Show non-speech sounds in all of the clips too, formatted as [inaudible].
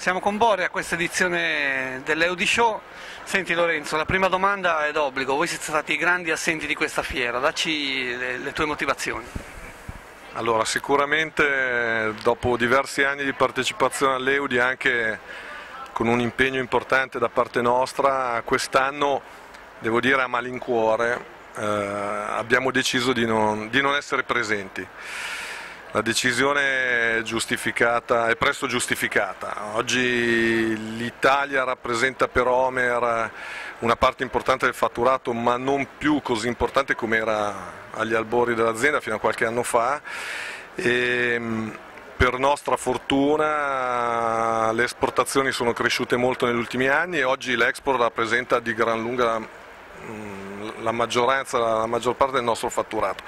Siamo con Bore a questa edizione dell'Eudi Show. Senti Lorenzo, la prima domanda è d'obbligo, voi siete stati i grandi assenti di questa fiera, dacci le, le tue motivazioni. Allora, sicuramente dopo diversi anni di partecipazione all'Eudi, anche con un impegno importante da parte nostra, quest'anno, devo dire a malincuore, eh, abbiamo deciso di non, di non essere presenti. La decisione è, giustificata, è presto giustificata. Oggi l'Italia rappresenta per Homer una parte importante del fatturato, ma non più così importante come era agli albori dell'azienda fino a qualche anno fa. E, per nostra fortuna le esportazioni sono cresciute molto negli ultimi anni e oggi l'export rappresenta di gran lunga la maggioranza, la maggior parte del nostro fatturato.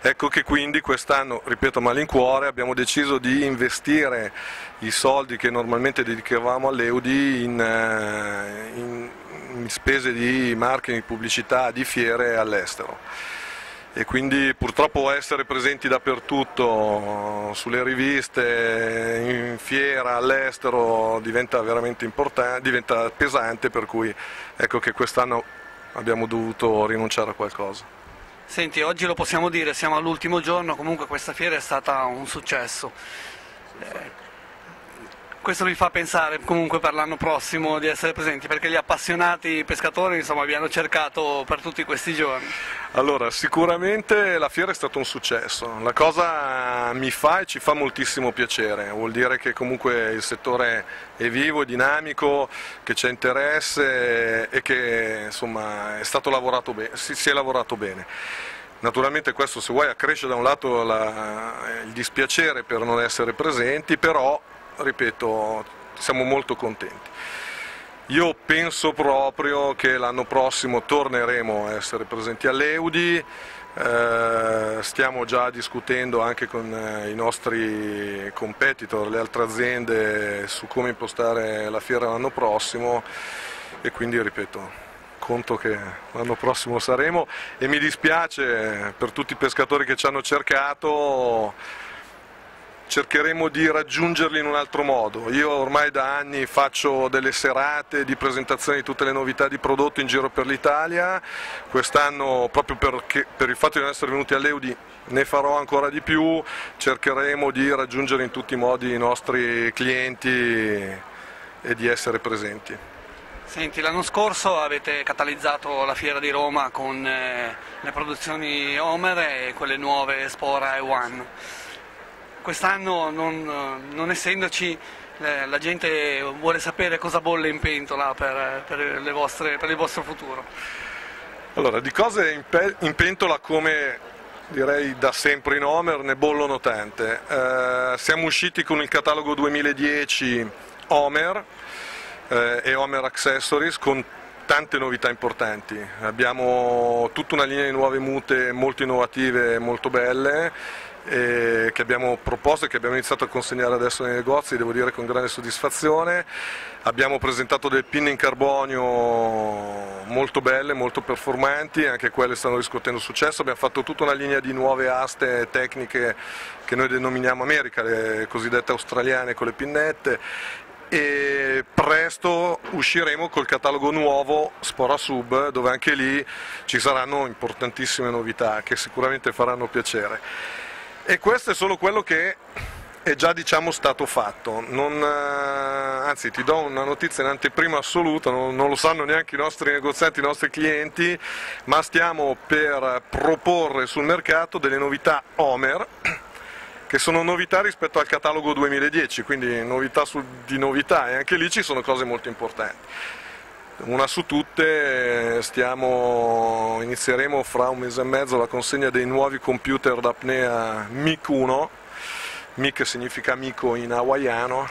Ecco che quindi quest'anno, ripeto malincuore, abbiamo deciso di investire i soldi che normalmente dedicavamo all'Eudi in, eh, in, in spese di marketing, pubblicità, di fiere all'estero e quindi purtroppo essere presenti dappertutto, sulle riviste, in fiera, all'estero diventa veramente importante, diventa pesante per cui ecco che quest'anno abbiamo dovuto rinunciare a qualcosa. Senti, oggi lo possiamo dire, siamo all'ultimo giorno, comunque questa fiera è stata un successo. Eh, questo vi fa pensare comunque per l'anno prossimo di essere presenti, perché gli appassionati pescatori insomma, vi hanno cercato per tutti questi giorni. Allora, sicuramente la fiera è stato un successo, la cosa mi fa e ci fa moltissimo piacere, vuol dire che comunque il settore è vivo, è dinamico, che c'è interesse e che insomma, è stato lavorato bene, si, si è lavorato bene. Naturalmente questo se vuoi accresce da un lato la, il dispiacere per non essere presenti, però ripeto, siamo molto contenti. Io penso proprio che l'anno prossimo torneremo a essere presenti all'Eudi, eh, stiamo già discutendo anche con eh, i nostri competitor, le altre aziende, su come impostare la fiera l'anno prossimo e quindi ripeto, conto che l'anno prossimo saremo e mi dispiace per tutti i pescatori che ci hanno cercato cercheremo di raggiungerli in un altro modo. Io ormai da anni faccio delle serate di presentazione di tutte le novità di prodotto in giro per l'Italia, quest'anno proprio perché, per il fatto di non essere venuti all'Eudi ne farò ancora di più, cercheremo di raggiungere in tutti i modi i nostri clienti e di essere presenti. Senti, l'anno scorso avete catalizzato la fiera di Roma con eh, le produzioni Homer e quelle nuove Spora e One quest'anno non, non essendoci eh, la gente vuole sapere cosa bolle in pentola per, per, vostre, per il vostro futuro. Allora, di cose in, pe- in, pentola come direi da sempre in Homer ne bollono tante. Eh, siamo usciti con il catalogo 2010 Homer eh, e Homer Accessories con tante novità importanti. Abbiamo tutta una linea di nuove mute molto innovative e molto belle eh, che abbiamo proposto e che abbiamo iniziato a consegnare adesso nei negozi, devo dire con grande soddisfazione. Abbiamo presentato delle pinne in carbonio molto belle, molto performanti, anche quelle stanno riscuotendo successo. Abbiamo fatto tutta una linea di nuove aste tecniche che noi denominiamo America, le cosiddette australiane con le pinnette e presto usciremo col catalogo nuovo Spora Sub dove anche lì ci saranno importantissime novità che sicuramente faranno piacere. E questo è solo quello che è già diciamo, stato fatto, non, eh, anzi ti do una notizia in anteprima assoluta, non, non, lo sanno neanche i nostri negozianti, i nostri clienti, ma stiamo per proporre sul mercato delle novità Homer, che sono novità rispetto al catalogo 2010, quindi novità su, di novità e anche lì ci sono cose molto importanti. Una su tutte stiamo, inizieremo fra un mese e mezzo la consegna dei nuovi computer d'apnea MIC 1, MIC significa amico in hawaiano,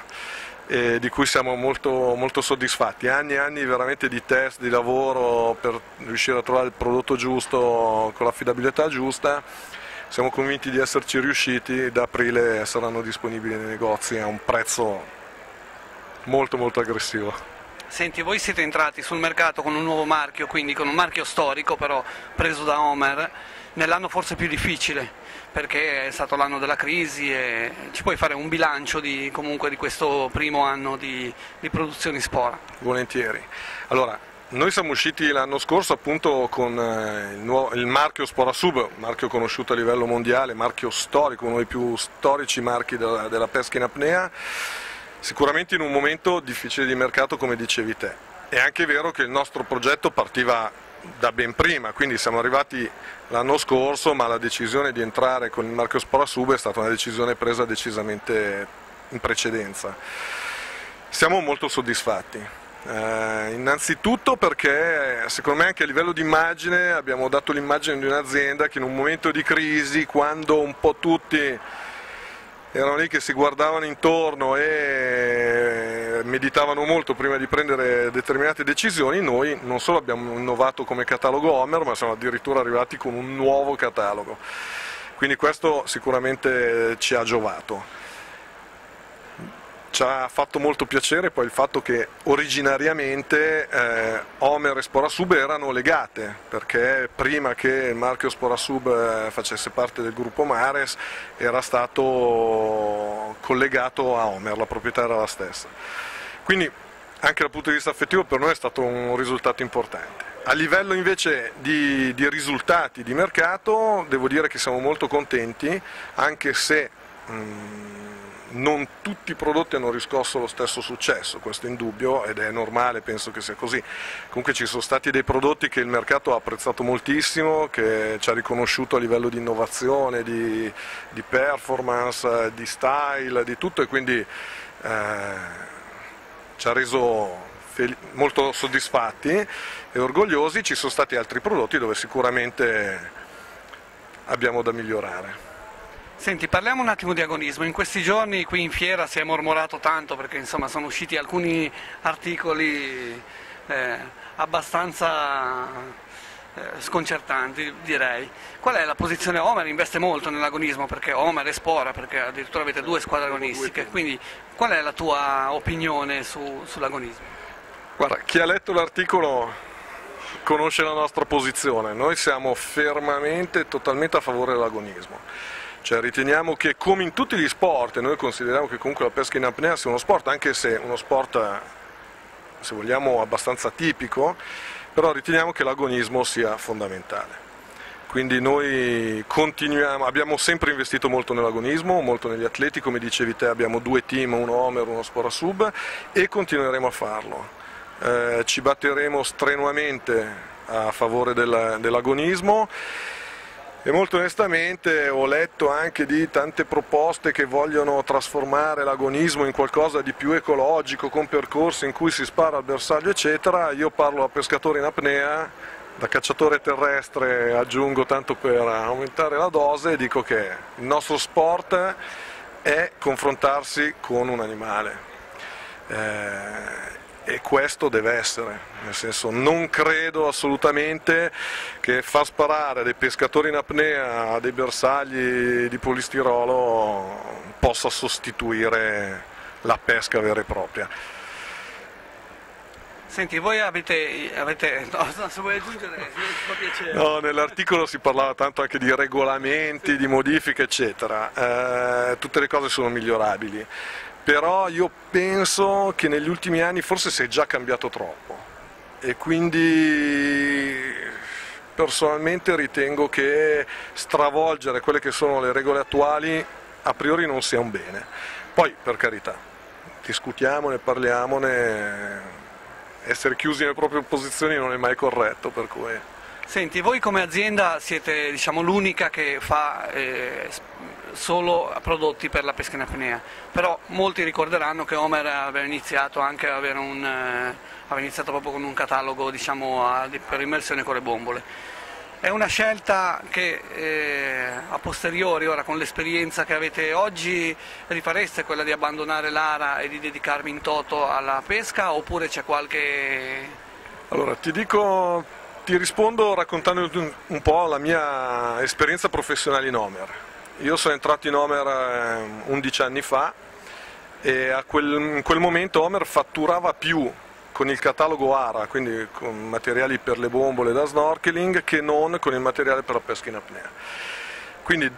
e di cui siamo molto, molto soddisfatti. Anni e anni veramente di test, di lavoro per riuscire a trovare il prodotto giusto con l'affidabilità giusta. Siamo convinti di esserci riusciti, da aprile saranno disponibili nei negozi a un prezzo molto molto aggressivo. Senti, voi siete entrati sul mercato con un nuovo marchio, quindi con un marchio storico però preso da Homer. nell'anno forse più difficile perché è stato l'anno della crisi e ci puoi fare un bilancio di, comunque di questo primo anno di, di produzioni Spora? Volentieri. Allora, noi siamo usciti l'anno scorso appunto con eh, il, nuovo, il, marchio Spora Sub, marchio conosciuto a livello mondiale, marchio storico, uno dei più storici marchi della, della pesca in apnea, sicuramente in un momento difficile di mercato come dicevi te. È anche vero che il nostro progetto partiva da ben prima, quindi siamo arrivati l'anno scorso, ma la decisione di entrare con il marchio Spora Sub è stata una decisione presa decisamente in precedenza. Siamo molto soddisfatti. Eh, innanzitutto perché secondo me anche a livello di immagine abbiamo dato l'immagine di un'azienda che in un momento di crisi, quando un po' tutti erano lì che si guardavano intorno e meditavano molto prima di prendere determinate decisioni, noi non solo abbiamo innovato come catalogo Homer, ma siamo addirittura arrivati con un nuovo catalogo. Quindi questo sicuramente ci ha giovato. Ci ha fatto molto piacere poi il fatto che originariamente eh, Homer e Sporasub erano legate, perché prima che il marchio Sporasub eh, facesse parte del gruppo Mares era stato collegato a Homer, la proprietà era la stessa. Quindi anche dal punto di vista affettivo per noi è stato un risultato importante. A livello invece di, di risultati di mercato devo dire che siamo molto contenti, anche se... Mm, non tutti i prodotti hanno riscosso lo stesso successo, questo è indubbio ed è normale, penso che sia così. Comunque ci sono stati dei prodotti che il mercato ha apprezzato moltissimo, che ci ha riconosciuto a livello di innovazione, di, di performance, di style, di tutto e quindi eh, ci ha reso molto soddisfatti e orgogliosi. Ci sono stati altri prodotti dove sicuramente abbiamo da migliorare. Senti, parliamo un attimo di agonismo. In questi giorni qui in fiera si è mormorato tanto perché insomma sono usciti alcuni articoli eh, abbastanza eh, sconcertanti, direi. Qual è la posizione? Homer investe molto nell'agonismo perché Homer espora, perché addirittura avete due squadre agonistiche, quindi qual è la tua opinione su, sull'agonismo? Guarda, chi ha letto l'articolo conosce la nostra posizione, noi siamo fermamente e totalmente a favore dell'agonismo cioè, riteniamo che come in tutti gli sport, noi consideriamo che comunque la pesca in apnea sia uno sport, anche se uno sport, se vogliamo, abbastanza tipico, però riteniamo che l'agonismo sia fondamentale. Quindi noi continuiamo, abbiamo sempre investito molto nell'agonismo, molto negli atleti, come dicevi te abbiamo due team, uno Homer, uno Spora Sub e continueremo a farlo. Eh, ci batteremo strenuamente a favore del, dell'agonismo e molto onestamente ho letto anche di tante proposte che vogliono trasformare l'agonismo in qualcosa di più ecologico, con percorsi in cui si spara al bersaglio eccetera, io parlo a pescatore in apnea, da cacciatore terrestre aggiungo tanto per aumentare la dose e dico che il nostro sport è confrontarsi con un animale. Eh, e questo deve essere, nel senso non credo assolutamente che far sparare dei pescatori in apnea a dei bersagli di polistirolo possa sostituire la pesca vera e propria. Senti, voi avete, avete no, [laughs] se vuoi aggiungere, fa piacere. No, nell'articolo si parlava tanto anche di regolamenti, sì. di modifiche, eccetera. Eh, tutte le cose sono migliorabili però io penso che negli ultimi anni forse si è già cambiato troppo e quindi personalmente ritengo che stravolgere quelle che sono le regole attuali a priori non sia un bene. Poi, per carità, discutiamone, parliamone, essere chiusi nelle proprie posizioni non è mai corretto, per cui... Senti, voi come azienda siete diciamo, l'unica che fa eh, solo prodotti per la pesca in apnea, però molti ricorderanno che Homer aveva iniziato anche a avere un, eh, aveva iniziato proprio con un catalogo diciamo, a, per immersione con le bombole. È una scelta che eh, a posteriori, ora con l'esperienza che avete oggi, rifareste quella di abbandonare l'ara e di dedicarvi in toto alla pesca oppure c'è qualche... Allora, ti dico, ti rispondo raccontando un po' la mia esperienza professionale in Homer. Io sono entrato in Homer 11 eh, anni fa e quel, in quel momento Homer fatturava più con il catalogo ARA, quindi con materiali per le bombole da snorkeling, che non con il materiale per la pesca in apnea. Quindi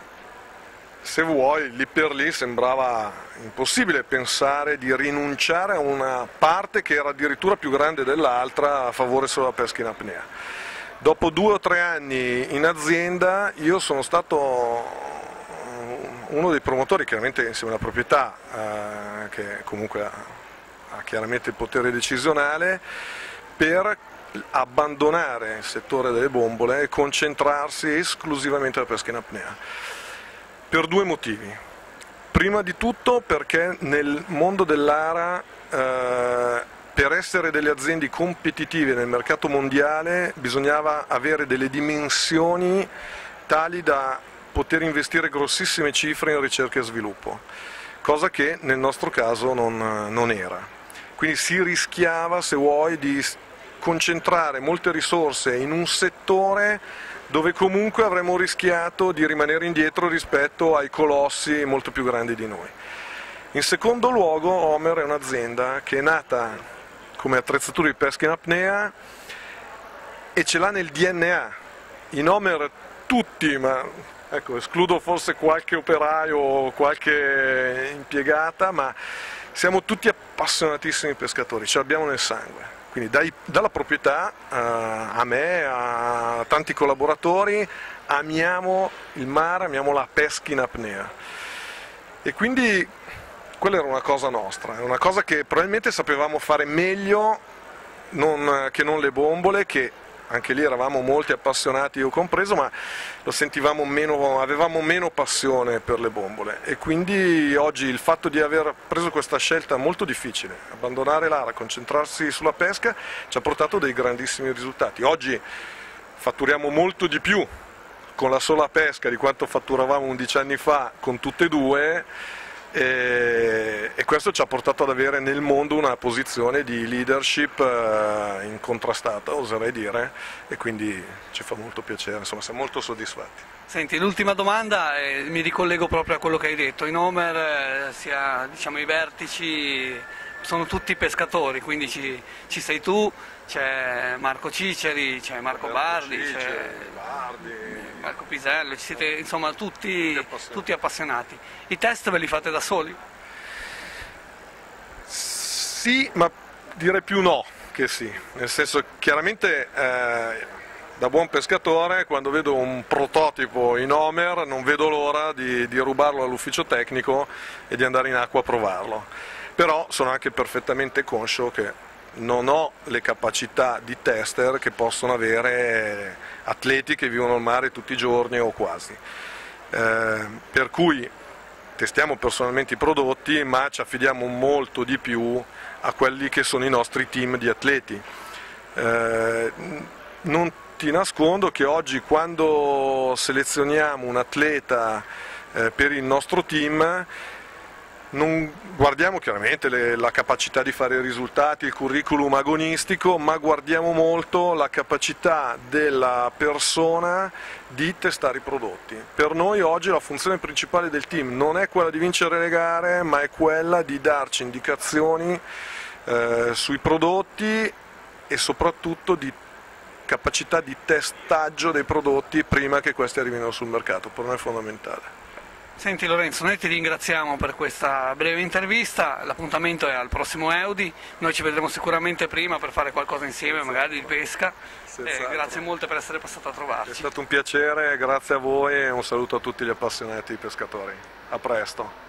se vuoi, lì per lì sembrava impossibile pensare di rinunciare a una parte che era addirittura più grande dell'altra a favore solo della pesca in apnea. Dopo due o tre anni in azienda io sono stato uno dei promotori, chiaramente insieme alla proprietà, eh, che comunque ha, ha chiaramente il potere decisionale, per abbandonare il settore delle bombole e concentrarsi esclusivamente alla pesca in apnea per due motivi. Prima di tutto perché nel mondo dell'ARA eh, per essere delle aziende competitive nel mercato mondiale bisognava avere delle dimensioni tali da poter investire grossissime cifre in ricerca e sviluppo, cosa che nel nostro caso non, non era. Quindi si rischiava, se vuoi, di concentrare molte risorse in un settore dove comunque avremmo rischiato di rimanere indietro rispetto ai colossi molto più grandi di noi. In secondo luogo Homer è un'azienda che è nata come attrezzatura di pesca in apnea e ce l'ha nel DNA. In Homer tutti, ma ecco, escludo forse qualche operaio o qualche impiegata, ma siamo tutti appassionatissimi pescatori, ce l'abbiamo nel sangue. Quindi dai, dalla proprietà uh, a me, a tanti collaboratori, amiamo il mare, amiamo la pesca in apnea. E quindi quella era una cosa nostra, una cosa che probabilmente sapevamo fare meglio non, che non le bombole, che anche lì eravamo molti appassionati, io compreso, ma meno, avevamo meno passione per le bombole e quindi oggi il fatto di aver preso questa scelta molto difficile, abbandonare l'ara, concentrarsi sulla pesca, ci ha portato dei grandissimi risultati. Oggi fatturiamo molto di più con la sola pesca di quanto fatturavamo 11 anni fa con tutte e due e, e, questo ci ha portato ad avere nel mondo una posizione di leadership eh, incontrastata, oserei dire, e quindi ci fa molto piacere, insomma siamo molto soddisfatti. Senti, l'ultima domanda, eh, mi ricollego proprio a quello che hai detto, in Homer eh, sia, diciamo, i vertici sono tutti pescatori, quindi ci, ci sei tu, c'è Marco Ciceri, c'è Marco Bardi, Ciceri, c'è Bardi, Marco Pisello, ci siete insomma tutti, tutti, appassionati. tutti, appassionati. I test ve li fate da soli? Sì, ma direi più no che sì, nel senso chiaramente eh, da buon pescatore quando vedo un prototipo in Homer non vedo l'ora di, di rubarlo all'ufficio tecnico e di andare in acqua a provarlo però sono anche perfettamente conscio che non ho le capacità di tester che possono avere atleti che vivono al mare tutti i giorni o quasi. Eh, per cui testiamo personalmente i prodotti ma ci affidiamo molto di più a quelli che sono i nostri team di atleti. Eh, non ti nascondo che oggi quando selezioniamo un atleta eh, per il nostro team non guardiamo chiaramente le, la capacità di fare risultati, il curriculum agonistico, ma guardiamo molto la capacità della persona di testare i prodotti. Per noi oggi la funzione principale del team non è quella di vincere le gare, ma è quella di darci indicazioni eh, sui prodotti e soprattutto di capacità di testaggio dei prodotti prima che questi arrivino sul mercato, per noi è fondamentale. Senti Lorenzo, noi ti ringraziamo per questa breve intervista, l'appuntamento è al prossimo Eudi, noi ci vedremo sicuramente prima per fare qualcosa insieme, magari di pesca. Eh, grazie molte per essere passato a trovarci. È stato un piacere, grazie a voi e un saluto a tutti gli appassionati pescatori. A presto.